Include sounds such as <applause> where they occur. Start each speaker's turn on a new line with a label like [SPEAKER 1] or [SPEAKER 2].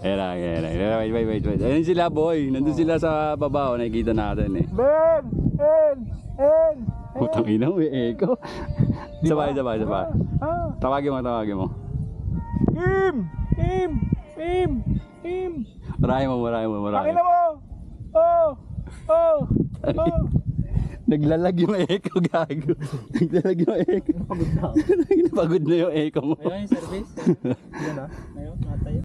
[SPEAKER 1] ayan na, ayan na. Wait, wait, wait, wait. Ayun sila, boy. Nandun sila sa baba, oh. Nakikita natin eh.
[SPEAKER 2] Ben! En! En!
[SPEAKER 1] Putang ina mo, eh, echo. Sabay, sabay, sabay. Tawagin mo, tawagin mo.
[SPEAKER 2] Kim! Kim! Kim! Kim!
[SPEAKER 1] Marahin mo, marahin mo, marahin
[SPEAKER 2] Pakina mo! Oh! Oh! Oh!
[SPEAKER 1] Naglalag yung echo, gago. Naglalag yung echo. Pagod na. <laughs> Pagod na yung echo mo.
[SPEAKER 2] Ayun yung service. <laughs> Yan ah. Ayun, natay.